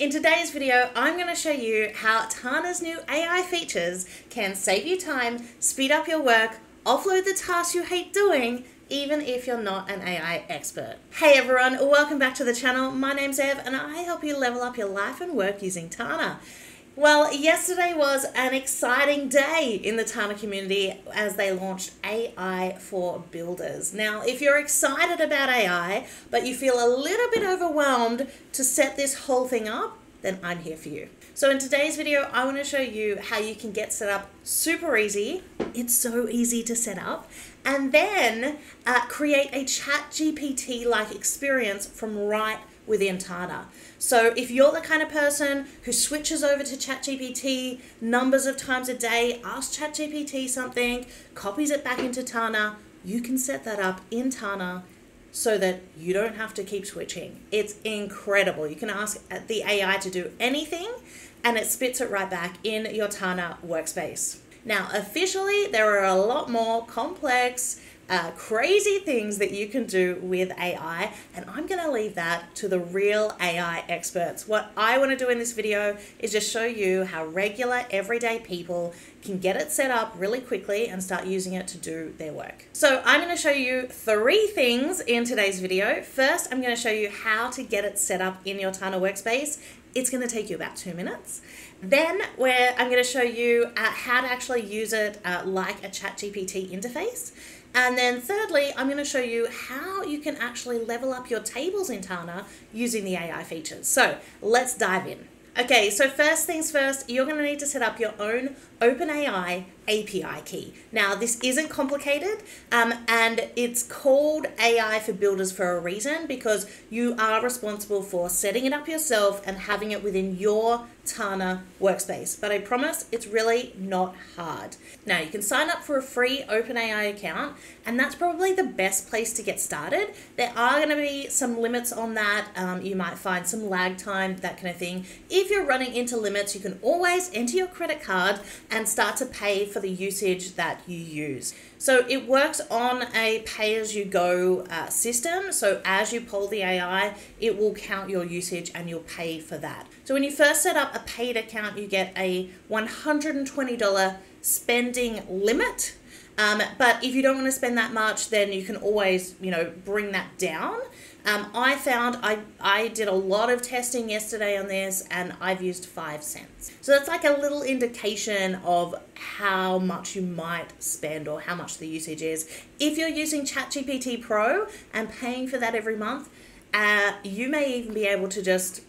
In today's video, I'm going to show you how Tana's new AI features can save you time, speed up your work, offload the tasks you hate doing, even if you're not an AI expert. Hey everyone, welcome back to the channel. My name's Ev and I help you level up your life and work using Tana. Well, yesterday was an exciting day in the Tana community as they launched AI for Builders. Now, if you're excited about AI, but you feel a little bit overwhelmed to set this whole thing up, then I'm here for you. So in today's video, I want to show you how you can get set up super easy. It's so easy to set up. And then uh, create a ChatGPT-like experience from right within Tana. So if you're the kind of person who switches over to ChatGPT numbers of times a day, asks ChatGPT something, copies it back into Tana, you can set that up in Tana so that you don't have to keep switching. It's incredible. You can ask the AI to do anything and it spits it right back in your Tana workspace. Now, officially, there are a lot more complex uh, crazy things that you can do with AI, and I'm going to leave that to the real AI experts. What I want to do in this video is just show you how regular, everyday people can get it set up really quickly and start using it to do their work. So I'm going to show you three things in today's video. First, I'm going to show you how to get it set up in your Tana workspace. It's going to take you about two minutes. Then where I'm going to show you uh, how to actually use it uh, like a ChatGPT interface. And then thirdly, I'm going to show you how you can actually level up your tables in Tana using the AI features. So let's dive in. Okay, so first things first, you're going to need to set up your own OpenAI API key. Now, this isn't complicated um, and it's called AI for Builders for a reason because you are responsible for setting it up yourself and having it within your Tana workspace. But I promise it's really not hard. Now, you can sign up for a free OpenAI account and that's probably the best place to get started. There are going to be some limits on that. Um, you might find some lag time, that kind of thing. If you're running into limits, you can always enter your credit card and start to pay for the usage that you use. So it works on a pay as you go uh, system. So as you poll the AI, it will count your usage and you'll pay for that. So when you first set up a paid account, you get a $120 spending limit. Um, but if you don't want to spend that much, then you can always, you know, bring that down. Um, I found I, I did a lot of testing yesterday on this and I've used five cents. So that's like a little indication of how much you might spend or how much the usage is. If you're using ChatGPT Pro and paying for that every month, uh, you may even be able to just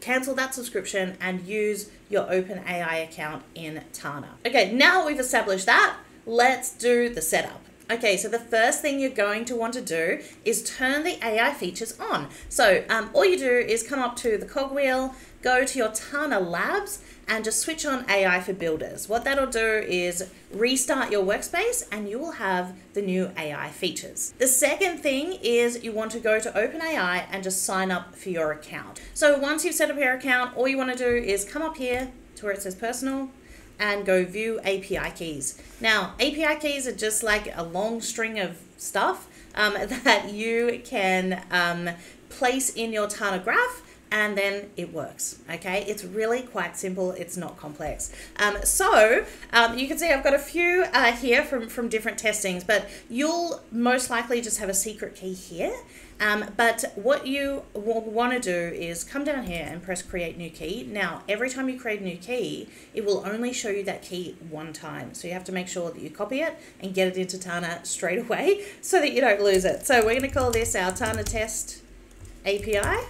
cancel that subscription and use your OpenAI account in Tana. Okay, now we've established that, let's do the setup. Okay, so the first thing you're going to want to do is turn the AI features on. So um, all you do is come up to the cogwheel, go to your Tana Labs, and just switch on AI for Builders. What that'll do is restart your workspace and you will have the new AI features. The second thing is you want to go to OpenAI and just sign up for your account. So once you've set up your account, all you want to do is come up here to where it says personal, and go view API keys. Now, API keys are just like a long string of stuff um, that you can um, place in your Tana graph and then it works. Okay, it's really quite simple. It's not complex. Um, so um, you can see I've got a few uh, here from from different testings, but you'll most likely just have a secret key here. Um, but what you want to do is come down here and press create new key. Now, every time you create a new key, it will only show you that key one time. So you have to make sure that you copy it and get it into Tana straight away so that you don't lose it. So we're going to call this our Tana test API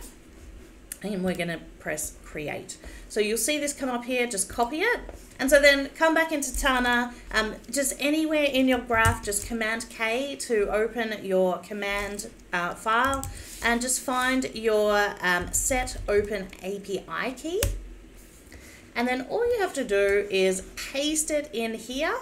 and we're going to press create. So you'll see this come up here, just copy it. And so then come back into Tana, um, just anywhere in your graph, just Command K to open your command uh, file and just find your um, set open API key. And then all you have to do is paste it in here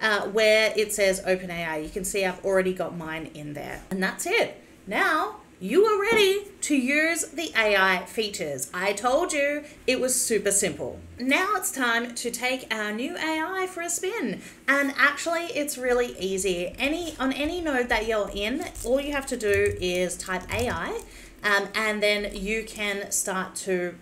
uh, where it says OpenAI. You can see I've already got mine in there. And that's it. Now you are ready to use the AI features. I told you it was super simple. Now it's time to take our new AI for a spin. And actually it's really easy. Any On any node that you're in, all you have to do is type AI um, and then you can start to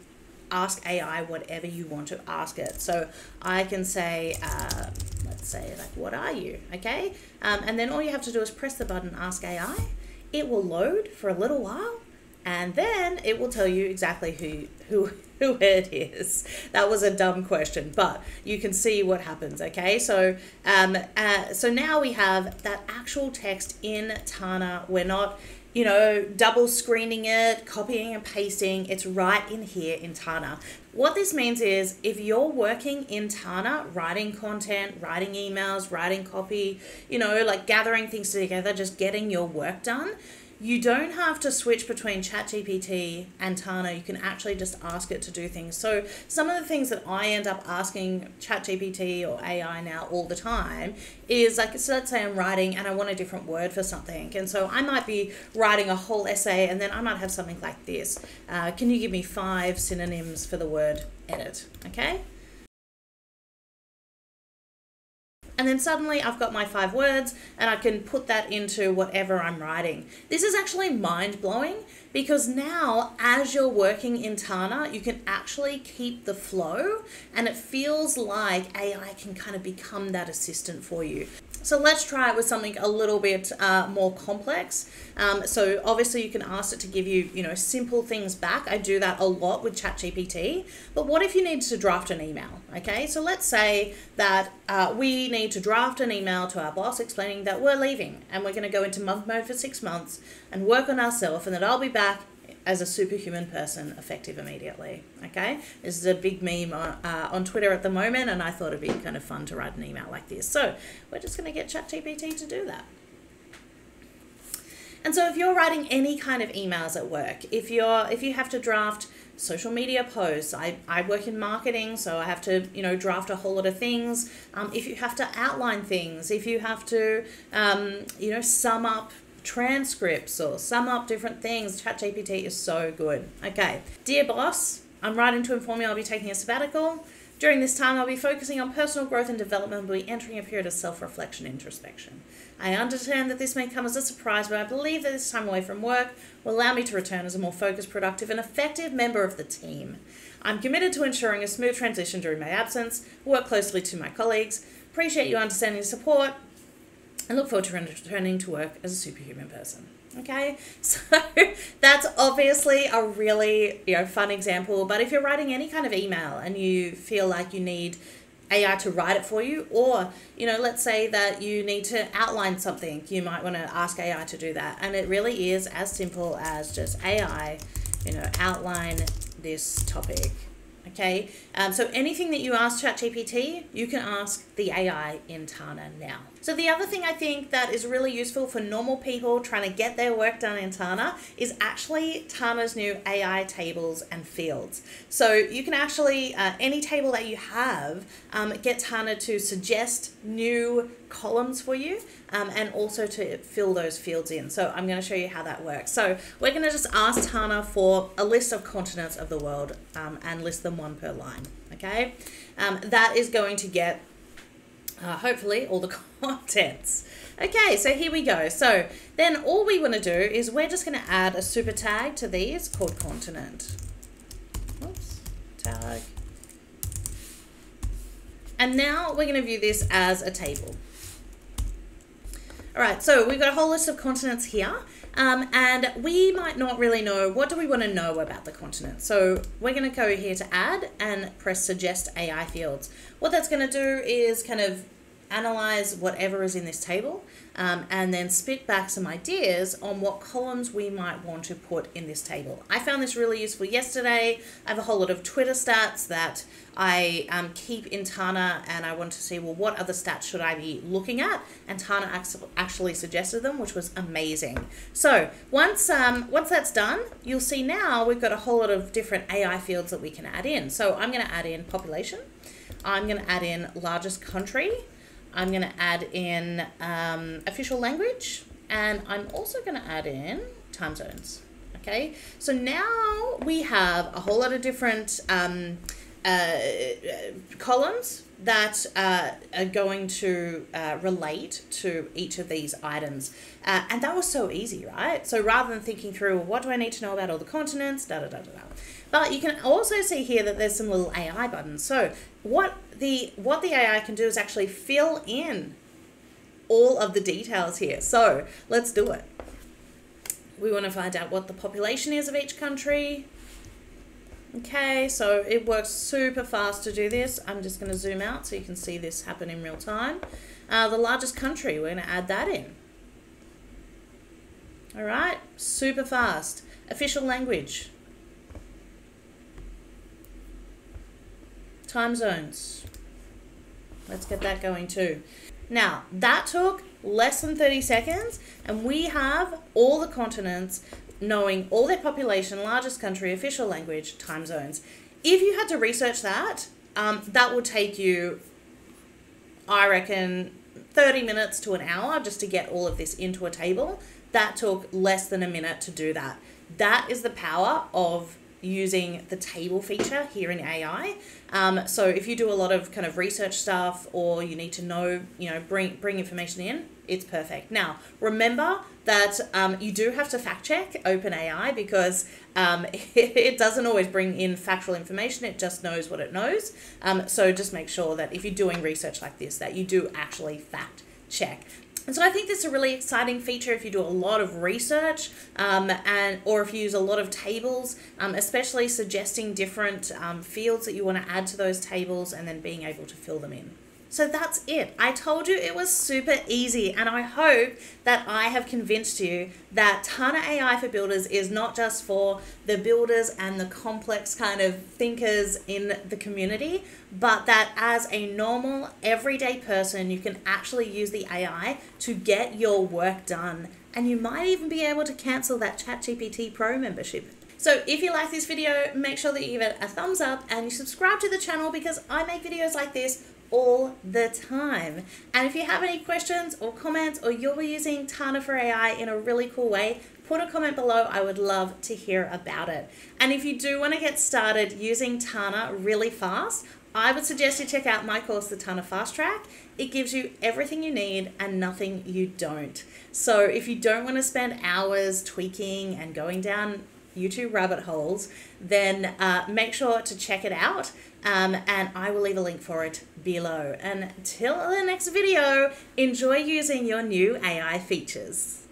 ask AI whatever you want to ask it. So I can say, uh, let's say, like, what are you? Okay. Um, and then all you have to do is press the button Ask AI. It will load for a little while and then it will tell you exactly who who who it is. That was a dumb question, but you can see what happens. Okay, so um, uh, so now we have that actual text in Tana. We're not you know, double screening it, copying and pasting. It's right in here in Tana. What this means is if you're working in Tana, writing content, writing emails, writing copy, you know, like gathering things together, just getting your work done, you don't have to switch between ChatGPT and Tana. You can actually just ask it to do things. So some of the things that I end up asking ChatGPT or AI now all the time is like, so let's say I'm writing and I want a different word for something. And so I might be writing a whole essay and then I might have something like this. Uh, can you give me five synonyms for the word edit? Okay. And then suddenly I've got my five words and I can put that into whatever I'm writing. This is actually mind blowing because now as you're working in Tana, you can actually keep the flow and it feels like AI can kind of become that assistant for you. So let's try it with something a little bit uh, more complex. Um, so obviously you can ask it to give you, you know, simple things back. I do that a lot with ChatGPT. But what if you need to draft an email? Okay, so let's say that uh, we need to draft an email to our boss explaining that we're leaving and we're going to go into monk mode for six months and work on ourselves and that I'll be back as a superhuman person effective immediately. Okay, this is a big meme on, uh, on Twitter at the moment, and I thought it'd be kind of fun to write an email like this. So we're just going to get ChatGPT to do that. And so if you're writing any kind of emails at work, if you're if you have to draft social media posts, I, I work in marketing, so I have to, you know, draft a whole lot of things. Um, if you have to outline things, if you have to, um, you know, sum up transcripts or sum up different things. ChatGPT is so good. Okay, dear boss, I'm writing to inform you I'll be taking a sabbatical. During this time, I'll be focusing on personal growth and development and will be entering a period of self reflection introspection. I understand that this may come as a surprise, but I believe that this time away from work will allow me to return as a more focused, productive, and effective member of the team. I'm committed to ensuring a smooth transition during my absence, work closely to my colleagues, appreciate your understanding and support, and look forward to returning to work as a superhuman person. Okay, so that's obviously a really you know fun example. But if you're writing any kind of email and you feel like you need AI to write it for you, or you know, let's say that you need to outline something, you might want to ask AI to do that, and it really is as simple as just AI, you know, outline this topic Okay, um, so anything that you ask ChatGPT, you can ask the AI in Tana now. So the other thing I think that is really useful for normal people trying to get their work done in Tana is actually Tana's new AI tables and fields. So you can actually, uh, any table that you have, um, get Tana to suggest new columns for you um, and also to fill those fields in. So I'm going to show you how that works. So we're going to just ask Tana for a list of continents of the world um, and list them one per line. Okay, um, that is going to get uh, hopefully all the contents. Okay, so here we go. So then all we want to do is we're just going to add a super tag to these called continent. Oops, tag. And now we're going to view this as a table. All right, so we've got a whole list of continents here. Um, and we might not really know what do we want to know about the continent. So we're going to go here to add and press suggest AI fields. What that's going to do is kind of analyze whatever is in this table um, and then spit back some ideas on what columns we might want to put in this table. I found this really useful yesterday. I have a whole lot of Twitter stats that I um, keep in Tana and I want to see, well, what other stats should I be looking at? And Tana actually suggested them, which was amazing. So once, um, once that's done, you'll see now we've got a whole lot of different AI fields that we can add in. So I'm going to add in population. I'm going to add in largest country. I'm going to add in um, official language and I'm also going to add in time zones. Okay, so now we have a whole lot of different um, uh, columns that uh, are going to uh, relate to each of these items. Uh, and that was so easy, right? So rather than thinking through, well, what do I need to know about all the continents, da da da da da, But you can also see here that there's some little AI buttons. So what the what the AI can do is actually fill in all of the details here. So let's do it. We want to find out what the population is of each country. Okay, so it works super fast to do this. I'm just going to zoom out so you can see this happen in real time. Uh, the largest country, we're going to add that in. All right, super fast. Official language. Time zones. Let's get that going too. Now, that took less than 30 seconds, and we have all the continents knowing all their population, largest country, official language, time zones. If you had to research that, um, that would take you, I reckon, 30 minutes to an hour just to get all of this into a table. That took less than a minute to do that. That is the power of using the table feature here in AI. Um, so if you do a lot of kind of research stuff or you need to know, you know, bring bring information in, it's perfect. Now remember that um, you do have to fact check OpenAI because um, it, it, doesn't always bring in factual information. It just knows what it knows. Um, so just make sure that if you're doing research like this, that you do actually fact check. And so I think this is a really exciting feature if you do a lot of research um, and or if you use a lot of tables, um, especially suggesting different um, fields that you want to add to those tables and then being able to fill them in. So that's it. I told you it was super easy, and I hope that I have convinced you that Tana AI for Builders is not just for the builders and the complex kind of thinkers in the community, but that as a normal, everyday person, you can actually use the AI to get your work done. And you might even be able to cancel that ChatGPT Pro membership so if you like this video, make sure that you give it a thumbs up and you subscribe to the channel because I make videos like this all the time. And if you have any questions or comments or you're using Tana for AI in a really cool way, put a comment below. I would love to hear about it. And if you do want to get started using Tana really fast, I would suggest you check out my course, the Tana Fast Track. It gives you everything you need and nothing you don't. So if you don't want to spend hours tweaking and going down YouTube rabbit holes, then uh, make sure to check it out. Um, and I will leave a link for it below. And until the next video, enjoy using your new AI features.